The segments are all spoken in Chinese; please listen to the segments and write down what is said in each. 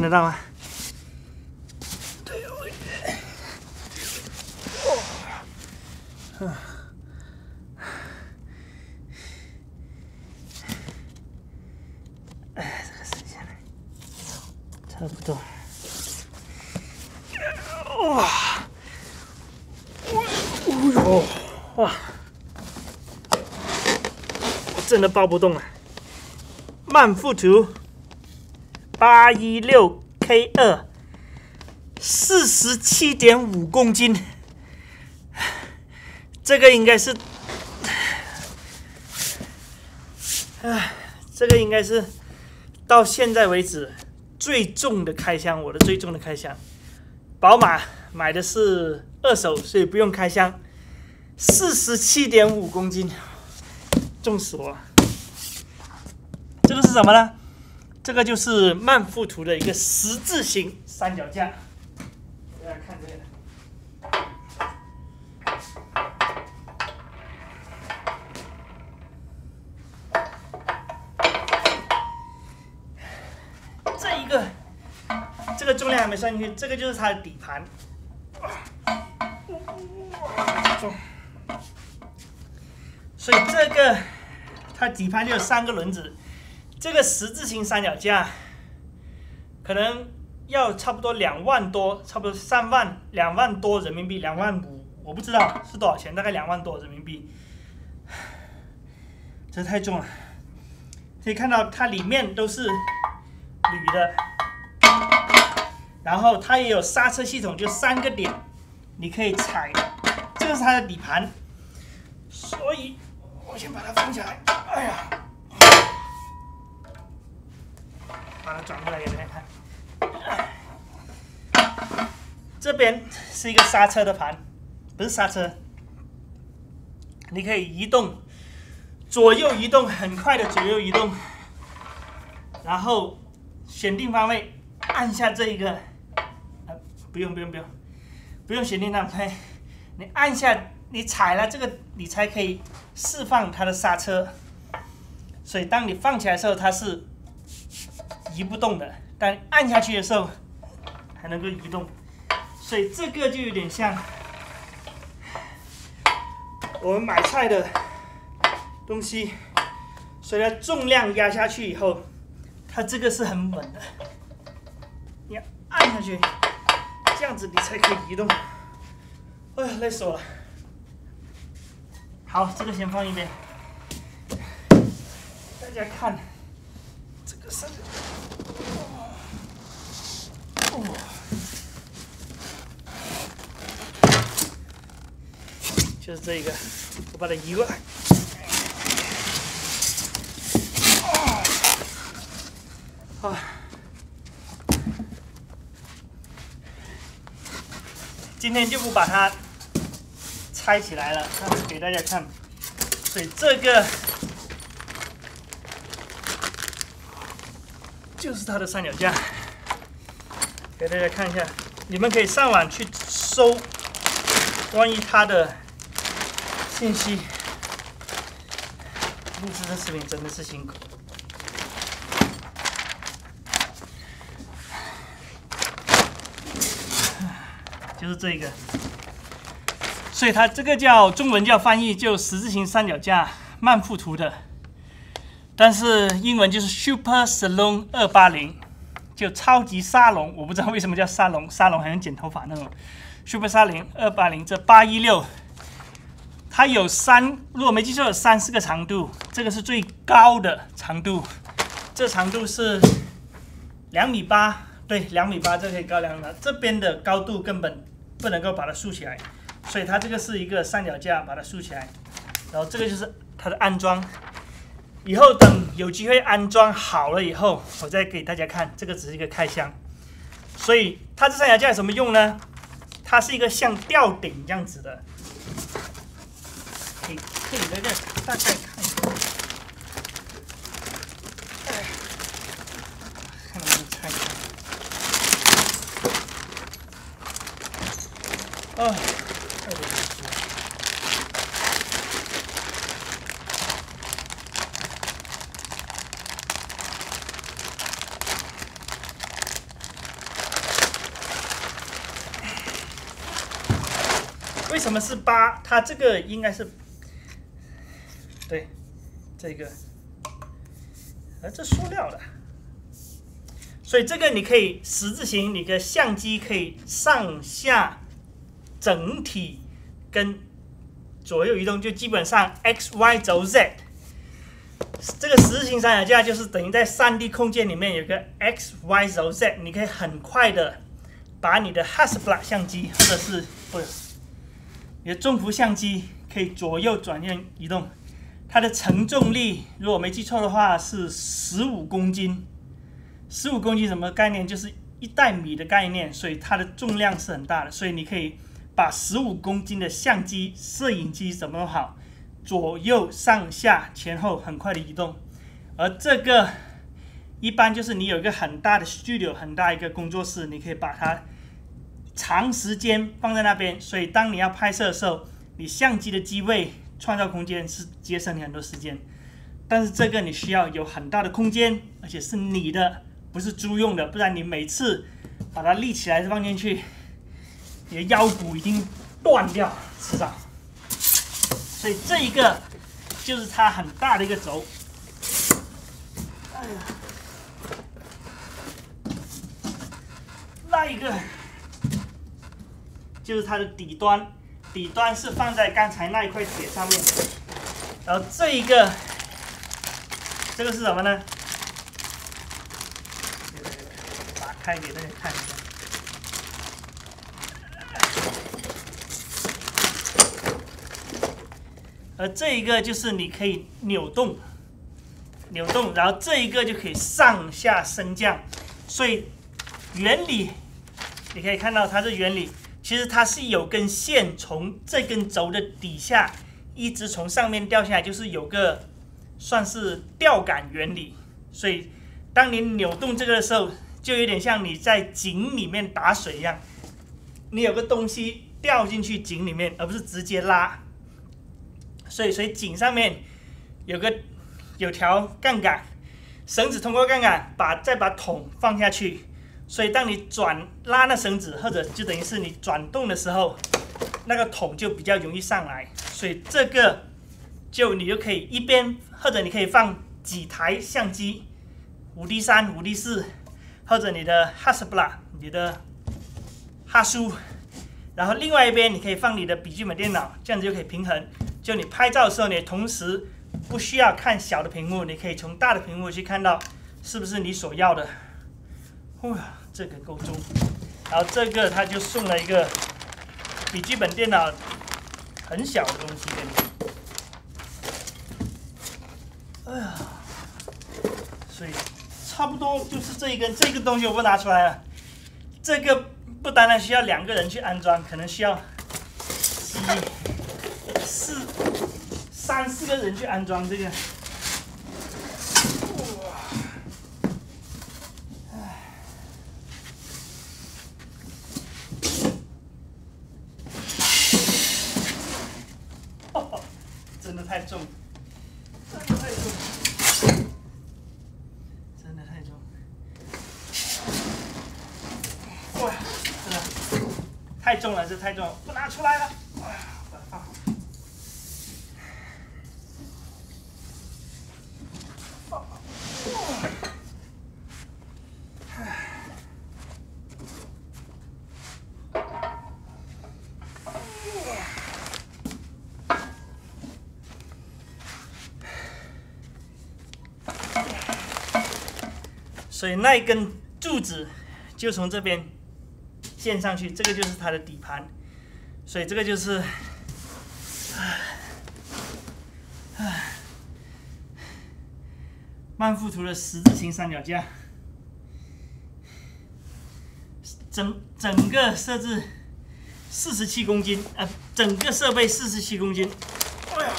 得到吗？哎，这个剩下来，差不多。哇！哦呦！哇！我真的抱不动了。慢富图八一六 K 二，四十七点五公斤。这个应该是，唉，这个应该是到现在为止最重的开箱，我的最重的开箱。宝马买的是二手，所以不用开箱。四十七点五公斤，重死我。这个是什么呢？这个就是曼富图的一个十字形三脚架。大家看这个。这一个，这个重量还没算进去，这个就是它的底盘。所以这个它底盘就有三个轮子，这个十字形三脚架可能要差不多两万多，差不多三万两万多人民币，两万五，我不知道是多少钱，大概两万多人民币。这太重了，可以看到它里面都是铝的，然后它也有刹车系统，就三个点，你可以踩，这个是它的底盘，所以我先把它放起来，哎呀，把它转过来给大家看，这边是一个刹车的盘，不是刹车，你可以移动。左右移动，很快的左右移动，然后选定方位，按下这一个，呃，不用不用不用，不用选定方位，你按下，你踩了这个，你才可以释放它的刹车。所以当你放起来的时候，它是移不动的，但按下去的时候还能够移动。所以这个就有点像我们买菜的。东西随着重量压下去以后，它这个是很稳的。你按下去，这样子你才可以移动。哎呀，累死我了！好，这个先放一边。大家看，这个是，就是这一个，我把它移过来。啊，今天就不把它拆起来了，给大家看。所以这个就是它的三脚架，给大家看一下。你们可以上网去搜关于它的信息。录制的视频真的是辛苦。就是这个，所以它这个叫中文叫翻译就十字形三脚架曼富图的，但是英文就是 Super Salon 二八零，就超级沙龙。我不知道为什么叫沙龙，沙龙好像剪头发那种。Super Salon 二八零这八一六，它有三，如果没记错有三四个长度，这个是最高的长度，这长度是两米八，对，两米八，这可以高两米，这边的高度根本。不能够把它竖起来，所以它这个是一个三脚架，把它竖起来。然后这个就是它的安装。以后等有机会安装好了以后，我再给大家看。这个只是一个开箱。所以它这三脚架有什么用呢？它是一个像吊顶这样子的。可以在这大概看一下，哎，看能不能拆。为什么是八？它这个应该是。对这个，啊，这塑料的，所以这个你可以十字形，你的相机可以上下整体跟左右移动，就基本上 x y 轴 z。这个十字形三脚架就是等于在三 D 空间里面有个 x y 轴 z，你可以很快的把你的 Hasselblad 相机或者是不。你的中幅相机可以左右转向移动，它的承重力，如果没记错的话是十五公斤。十五公斤什么概念？就是一袋米的概念，所以它的重量是很大的。所以你可以把十五公斤的相机、摄影机怎么好，左右上下前后很快的移动。而这个一般就是你有一个很大的 studio，很大一个工作室，你可以把它。长时间放在那边，所以当你要拍摄的时候，你相机的机位创造空间是节省你很多时间。但是这个你需要有很大的空间，而且是你的，不是租用的，不然你每次把它立起来放进去，你的腰骨已经断掉，迟早。所以这一个就是它很大的一个轴。那一个。就是它的底端，底端是放在刚才那一块铁上面，然后这一个，这个是什么呢？打开给大家看一下。而这一个就是你可以扭动，扭动，然后这一个就可以上下升降，所以原理你可以看到它的原理。其实它是有根线从这根轴的底下一直从上面掉下来，就是有个算是吊杆原理。所以当你扭动这个的时候，就有点像你在井里面打水一样，你有个东西掉进去井里面，而不是直接拉。所以，所以井上面有个有条杠杆，绳子通过杠杆把再把桶放下去。所以，当你转拉那绳子，或者就等于是你转动的时候，那个桶就比较容易上来。所以这个就你就可以一边，或者你可以放几台相机，五 D 三、五 D 四，或者你的 hassabla、你的哈苏，然后另外一边你可以放你的笔记本电脑，这样子就可以平衡。就你拍照的时候，你同时不需要看小的屏幕，你可以从大的屏幕去看到是不是你所要的。哇！这个够重，然后这个他就送了一个笔记本电脑，很小的东西给你。哎呀，所以差不多就是这一根，这个东西我不拿出来了。这个不单单需要两个人去安装，可能需要一四三四个人去安装这个。太重，真的太重，真的太重，哇，真的。太重了，这太重，不拿出来了。所以那一根柱子就从这边建上去，这个就是它的底盘。所以这个就是，唉，曼富图的十字形三脚架，整整个设置四十七公斤，呃，整个设备四十七公斤，哎呀，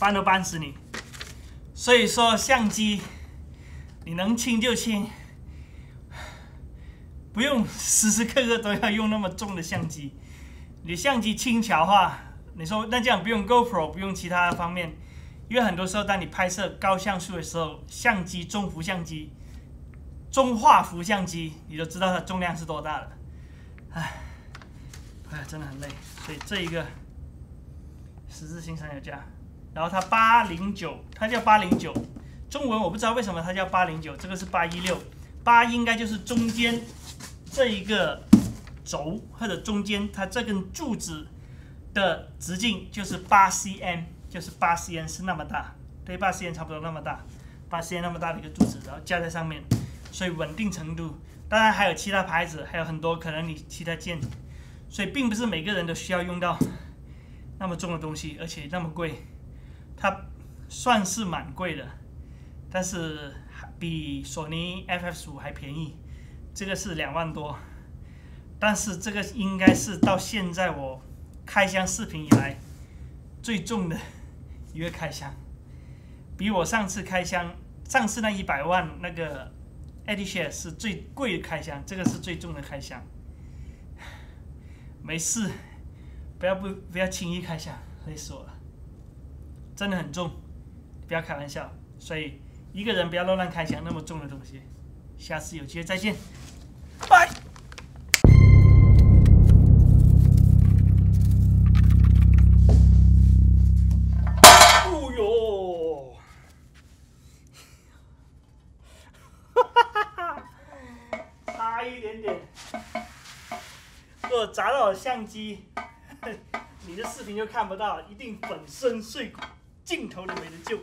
搬都搬死你。所以说相机。你能轻就轻，不用时时刻刻都要用那么重的相机。你相机轻巧化，你说那这样不用 GoPro，不用其他方面，因为很多时候当你拍摄高像素的时候，相机中幅相机、中画幅相机，你都知道它重量是多大了。唉，哎，真的很累。所以这一个十字星三脚架，然后它八零九，它叫八零九，中文我不知道为什么它叫八零九，这个是八一六，八应该就是中间这一个轴或者中间它这根柱子的直径就是八 cm，就是八 cm 是那么大，对，八 cm 差不多那么大，八 cm 那么大的一个柱子，然后架在上面，所以稳定程度。当然还有其他牌子，还有很多可能你其他件，所以并不是每个人都需要用到那么重的东西，而且那么贵。它算是蛮贵的，但是比索尼 FF 十五还便宜。这个是两万多，但是这个应该是到现在我开箱视频以来最重的一个开箱，比我上次开箱上次那一百万那个。Edition 是最贵的开箱，这个是最重的开箱。没事，不要不不要轻易开箱，累死我了。真的很重，不要开玩笑。所以一个人不要乱乱开箱那么重的东西。下次有机会再见，拜。砸到我相机，你的视频就看不到，一定粉身碎骨，镜头都没得救。